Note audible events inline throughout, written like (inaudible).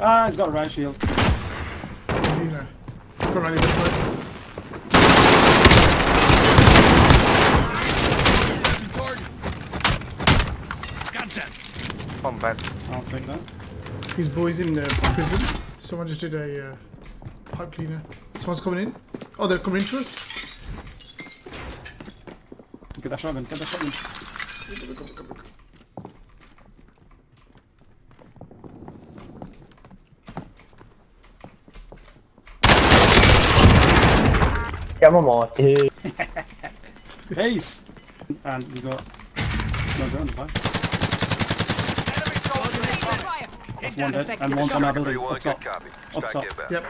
Ah, he's got a right shield. You know. Go around the other side. On bed. I'll take that. These boys in uh, prison. Someone just did a uh, pipe cleaner. Someone's coming in. Oh, they're coming into us. Get that shotgun, get that shotgun. Siamo morti. (laughs) Ace! And we got no gun, fine. That's one dead, and one's on our building, Three one, up top. Up top. Yep.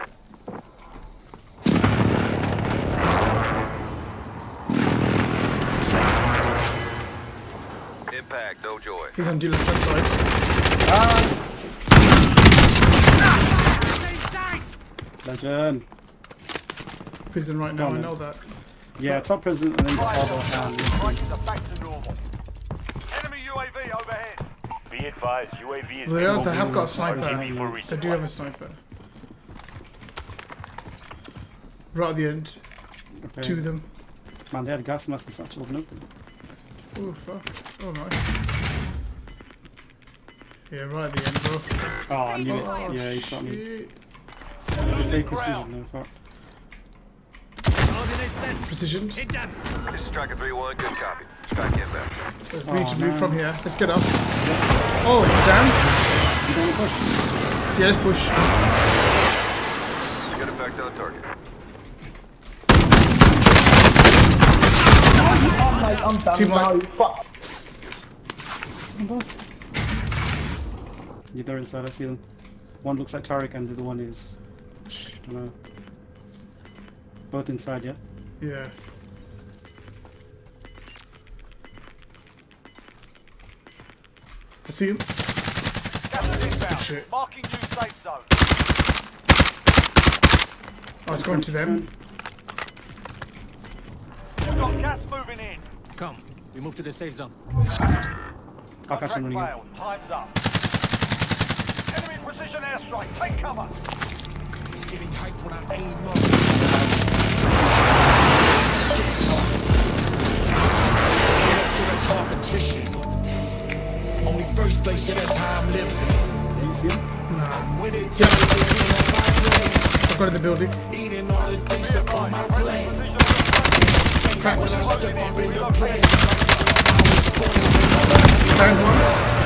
Impact, no joy. He's on the left hand side. Ah! Legend. Prison right now, Go I know that. Yeah, top prison and then the other and Prices are back to normal. Enemy UAV overhead. Be advised, UAV is Well, they, are, they have got a sniper. They do have a sniper. Right at the end. okay. Two of them. Man, they had gas mask satchels and open. Oh, fuck. Oh, nice. Yeah, right at the end, bro. Oh, I knew Oh, it. Yeah, he shot me. shit. Fake precision, no fuck. Precision. This is Striker three one, good copy. Strike inbound. Let's we need to Oh, move man. from here. Let's get up. Oh, damn. You don't push? Yeah, let's push. Good effect on target. I'm done Team now. white. Fuck. Yeah, they're inside, I see them. One looks like Tariq and the other one is... I don't know. Both inside, yeah? Yeah. I see him. Gas is inbound. Shit. Marking new safe zone. I was going to them. We've got gas moving in. Come, we move to the safe zone. I'll catch him running in. failed. Time's up. Enemy precision airstrike. Take cover. Getting hype when I aim up. Only first place, yeah, that's how I'm living. Do you see him? I'm with it, till they feel on. I've got in the building. Eating all the things up on my plate. When I step up in the place, Down one.